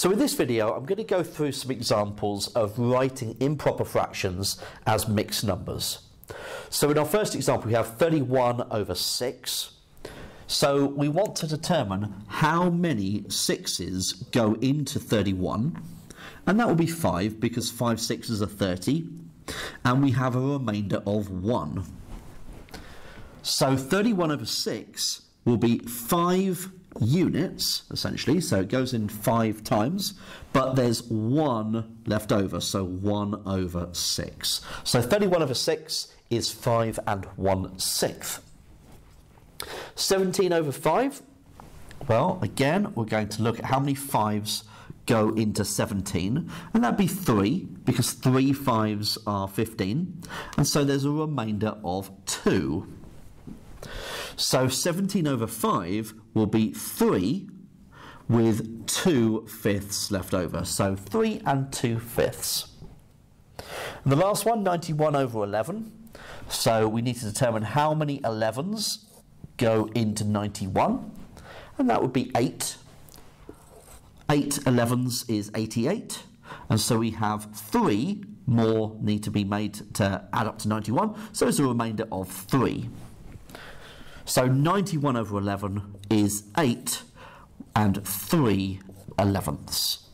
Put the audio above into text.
So in this video, I'm going to go through some examples of writing improper fractions as mixed numbers. So in our first example, we have 31 over 6. So we want to determine how many sixes go into 31. And that will be 5 because 5 sixes are 30. And we have a remainder of 1. So 31 over 6 will be 5 units, essentially, so it goes in 5 times, but there's 1 left over, so 1 over 6. So 31 over 6 is 5 and 1 sixth. 17 over 5, well, again, we're going to look at how many 5s go into 17, and that'd be 3, because 3 5s are 15, and so there's a remainder of 2. So 17 over 5 will be 3 with 2 fifths left over. So 3 and 2 fifths. And the last one, 91 over 11. So we need to determine how many 11s go into 91. And that would be 8. 8 11s is 88. And so we have 3 more need to be made to add up to 91. So it's a remainder of 3. So 91 over 11 is 8 and 3 elevenths.